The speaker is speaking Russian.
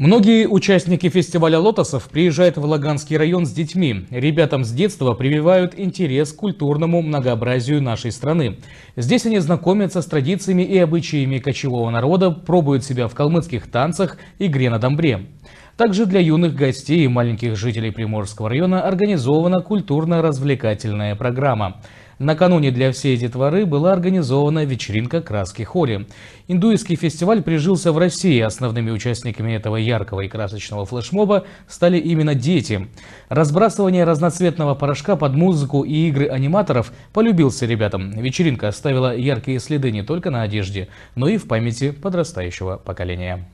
Многие участники фестиваля лотосов приезжают в Лаганский район с детьми. Ребятам с детства прививают интерес к культурному многообразию нашей страны. Здесь они знакомятся с традициями и обычаями кочевого народа, пробуют себя в калмыцких танцах, игре на домбре. Также для юных гостей и маленьких жителей Приморского района организована культурно-развлекательная программа. Накануне для всей детворы была организована вечеринка «Краски Холи». Индуистский фестиваль прижился в России. Основными участниками этого яркого и красочного флешмоба стали именно дети. Разбрасывание разноцветного порошка под музыку и игры аниматоров полюбился ребятам. Вечеринка оставила яркие следы не только на одежде, но и в памяти подрастающего поколения.